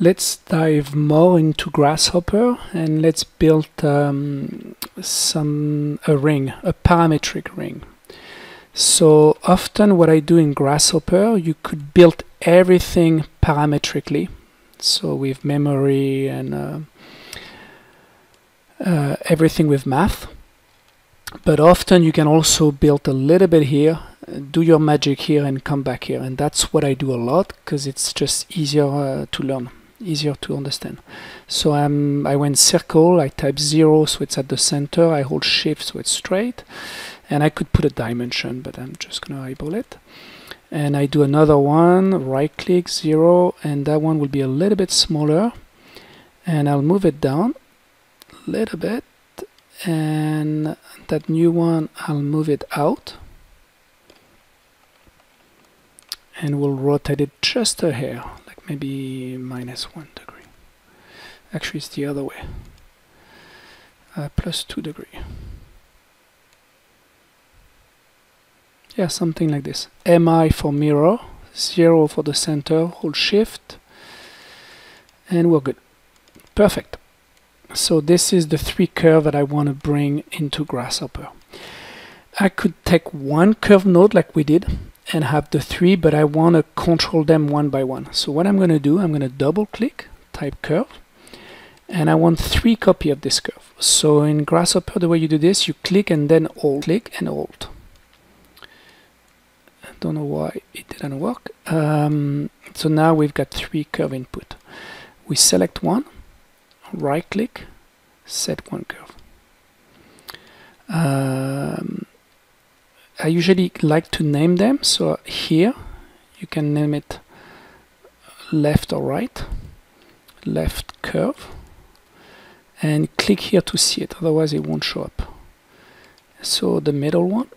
Let's dive more into Grasshopper and let's build um, some a ring, a parametric ring. So often what I do in Grasshopper, you could build everything parametrically. So with memory and uh, uh, everything with math. But often you can also build a little bit here, do your magic here and come back here. And that's what I do a lot because it's just easier uh, to learn easier to understand. So I'm, I went circle, I type 0 so it's at the center, I hold shift so it's straight, and I could put a dimension, but I'm just going to eyeball it. And I do another one, right click, 0, and that one will be a little bit smaller, and I'll move it down a little bit, and that new one, I'll move it out, and we'll rotate it just a hair maybe minus 1 degree. Actually, it's the other way. Uh, plus 2 degree. Yeah, something like this. MI for mirror, 0 for the center, hold shift, and we're good. Perfect. So this is the three curve that I want to bring into Grasshopper. I could take one curve node like we did and have the three, but I want to control them one by one. So what I'm going to do, I'm going to double click, type curve, and I want three copy of this curve. So in Grasshopper, the way you do this, you click and then hold, click and hold. I don't know why it didn't work. Um, so now we've got three curve input. We select one, right click, set one curve. Um, I usually like to name them so here you can name it left or right left curve and click here to see it otherwise it won't show up. So the middle one.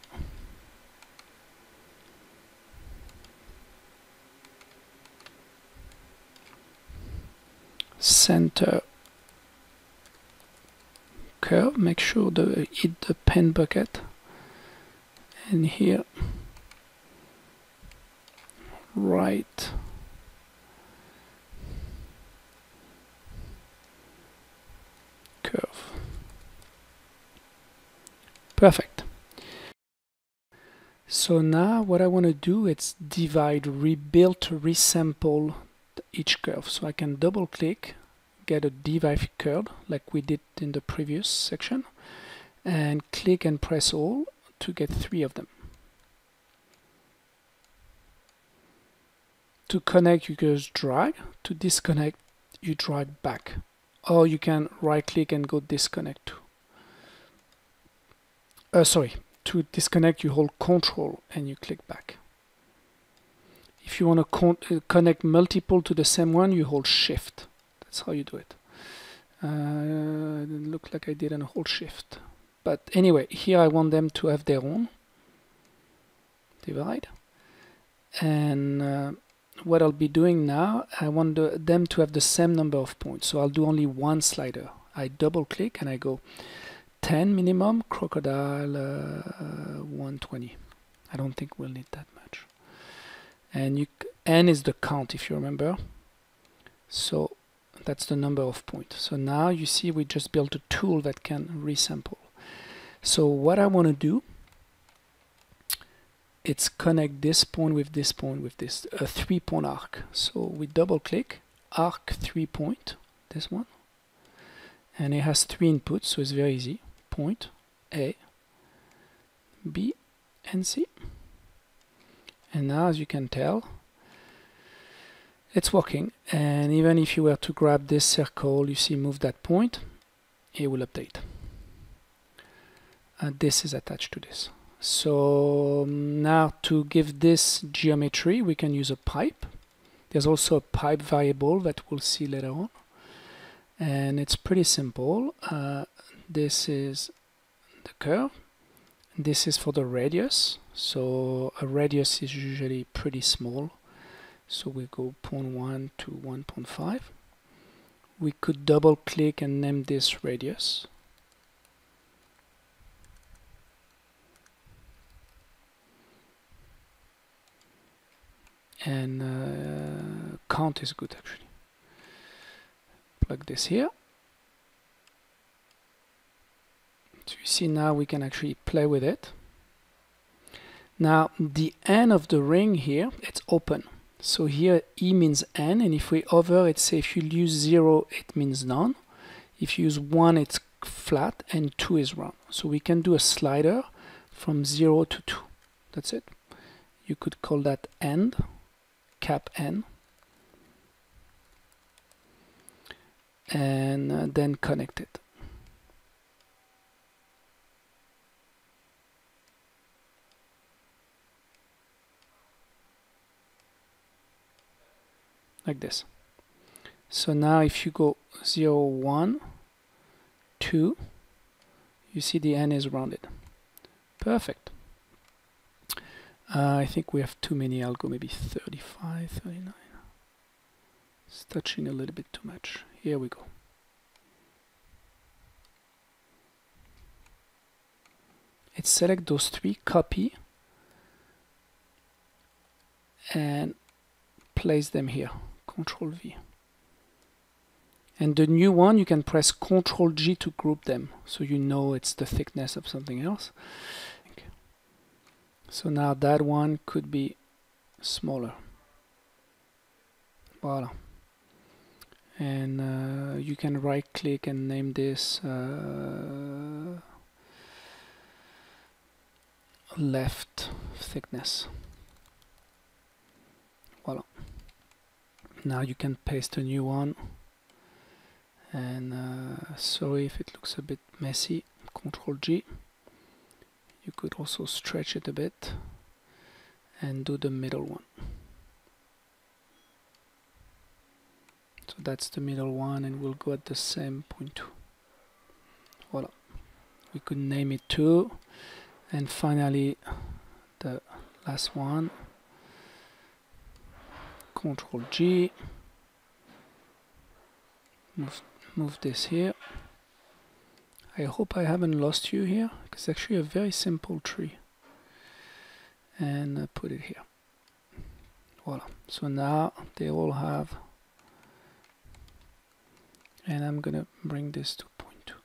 Center curve make sure to hit the pen bucket and here. Right. Curve. Perfect. So now what I want to do is divide rebuild resample each curve. So I can double click get a divide curve like we did in the previous section and click and press all to get three of them. To connect, you just drag. To disconnect, you drag back. Or you can right click and go disconnect. Uh, sorry, to disconnect, you hold control and you click back. If you want to con uh, connect multiple to the same one, you hold shift. That's how you do it. Uh, it looked like I didn't hold shift. But anyway, here I want them to have their own divide. And uh, what I'll be doing now, I want the, them to have the same number of points. So I'll do only one slider. I double click and I go 10 minimum, crocodile uh, 120. I don't think we'll need that much. And you, n is the count if you remember. So that's the number of points. So now you see we just built a tool that can resample. So what I want to do, it's connect this point with this point with this a three point arc. So we double click arc three point, this one, and it has three inputs, so it's very easy. Point A, B, and C. And now, as you can tell, it's working. And even if you were to grab this circle, you see, move that point, it will update and this is attached to this. So um, now to give this geometry, we can use a pipe. There's also a pipe variable that we'll see later on. And it's pretty simple. Uh, this is the curve. This is for the radius. So a radius is usually pretty small. So we go 0.1 to 1.5. We could double click and name this radius. And uh, count is good actually plug this here. So you see now we can actually play with it. Now the end of the ring here, it's open. So here E means N, and if we hover, it say if you use 0, it means none. If you use 1, it's flat, and 2 is round. So we can do a slider from 0 to 2. That's it. You could call that end, cap N. And uh, then connect it. like this. So now if you go 0, 1, 2, you see the n is rounded. Perfect. Uh, I think we have too many. I'll go maybe 35, 39. It's touching a little bit too much. Here we go. It select those three, copy, and place them here. Control V. And the new one, you can press Control G to group them, so you know it's the thickness of something else. So now that one could be smaller. Voila. And uh, you can right click and name this uh, left thickness. Voila now you can paste a new one and uh, sorry if it looks a bit messy control G you could also stretch it a bit and do the middle one so that's the middle one and we'll go at the same point too voila we could name it two and finally the last one Control G. Move, move this here. I hope I haven't lost you here. It's actually a very simple tree. And uh, put it here. Voila. So now they all have. And I'm gonna bring this to point two.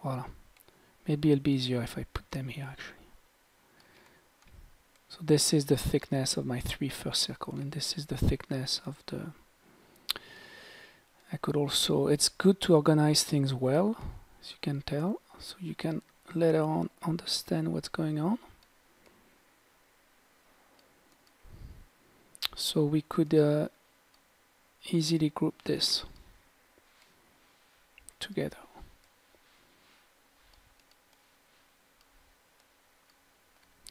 Voila. Maybe it'll be easier if I put them here actually. So this is the thickness of my three first circle and this is the thickness of the I could also it's good to organize things well as you can tell so you can later on understand what's going on so we could uh, easily group this together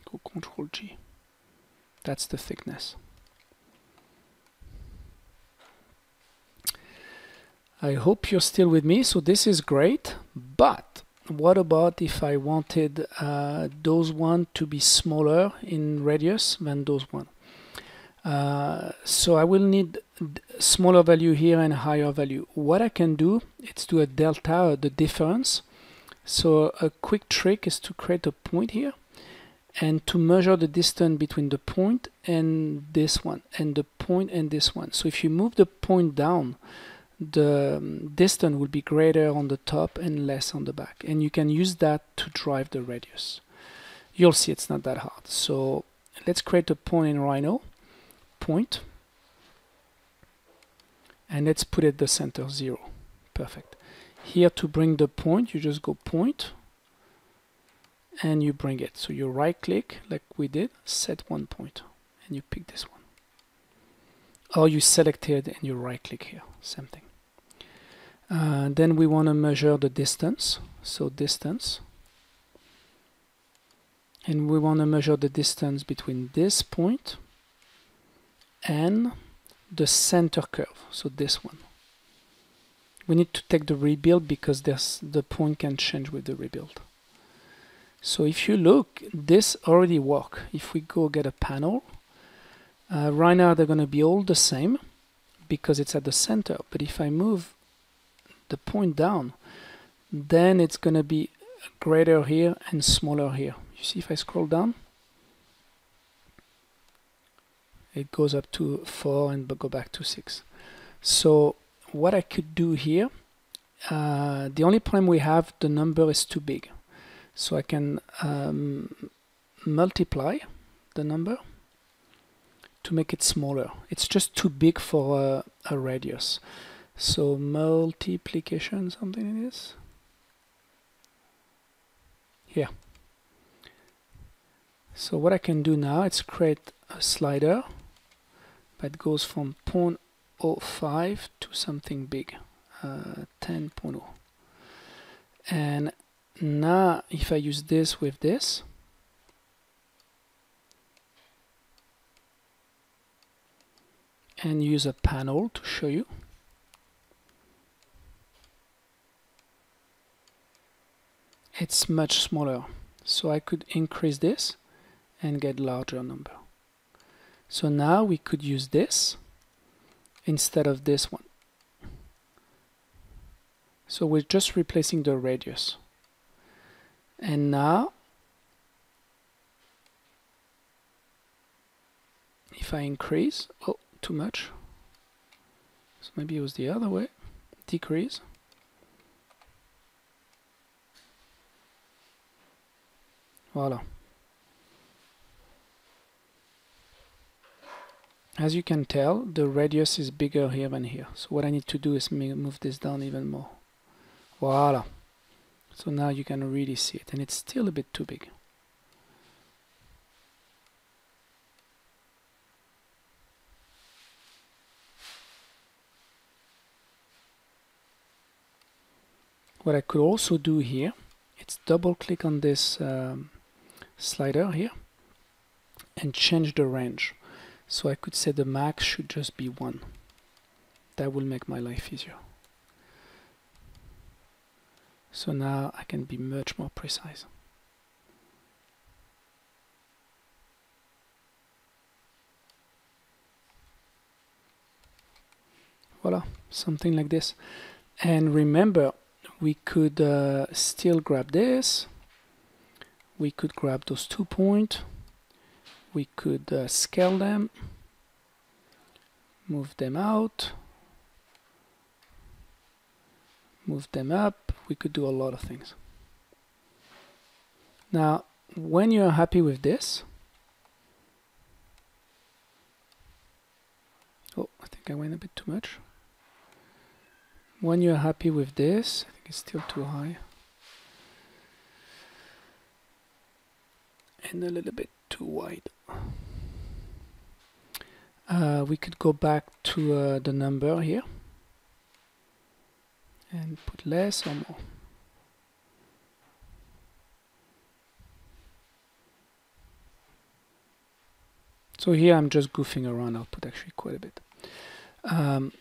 go control G that's the thickness. I hope you're still with me. So this is great, but what about if I wanted uh, those one to be smaller in radius than those one? Uh, so I will need smaller value here and higher value. What I can do is do a delta, the difference. So a quick trick is to create a point here and to measure the distance between the point and this one and the point and this one so if you move the point down the um, distance will be greater on the top and less on the back and you can use that to drive the radius you'll see it's not that hard so let's create a point in Rhino point and let's put it the center zero perfect here to bring the point you just go point and you bring it. So you right click like we did, set one point, and you pick this one. Or you select it and you right click here, same thing. Uh, then we want to measure the distance, so distance. And we want to measure the distance between this point and the center curve, so this one. We need to take the rebuild because the point can change with the rebuild. So if you look, this already work. If we go get a panel, uh, right now they're going to be all the same because it's at the center. But if I move the point down, then it's going to be greater here and smaller here. You see if I scroll down? It goes up to 4 and go back to 6. So what I could do here, uh, the only problem we have, the number is too big. So I can um, multiply the number to make it smaller. It's just too big for a, a radius. So multiplication, something like this. Here. So what I can do now is create a slider that goes from 0.05 to something big, uh, 10.0. And now if I use this with this, and use a panel to show you. It's much smaller. So I could increase this and get larger number. So now we could use this instead of this one. So we're just replacing the radius. And now if I increase, oh, too much. So maybe it was the other way. Decrease. Voila. As you can tell, the radius is bigger here than here. So what I need to do is move this down even more. Voila. So now you can really see it. And it's still a bit too big. What I could also do here, it's double click on this um, slider here and change the range. So I could say the max should just be 1. That will make my life easier. So now I can be much more precise. Voila, something like this. And remember, we could uh, still grab this we could grab those two points we could uh, scale them move them out move them up. We could do a lot of things. Now when you're happy with this oh I think I went a bit too much. When you're happy with this I think it's still too high and a little bit too wide. Uh, we could go back to uh, the number here and put less or more. So here I'm just goofing around I'll put actually quite a bit. Um,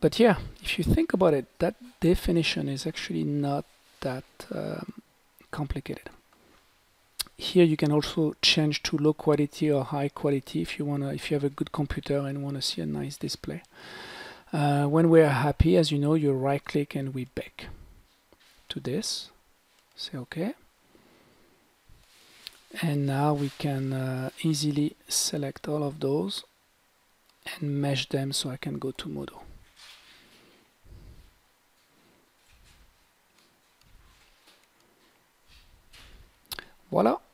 but yeah, if you think about it, that definition is actually not that um, complicated. Here you can also change to low quality or high quality if you wanna, if you have a good computer and want to see a nice display. Uh, when we are happy, as you know, you right click and we back to this. Say OK. And now we can uh, easily select all of those and mesh them so I can go to Modo. Voilà.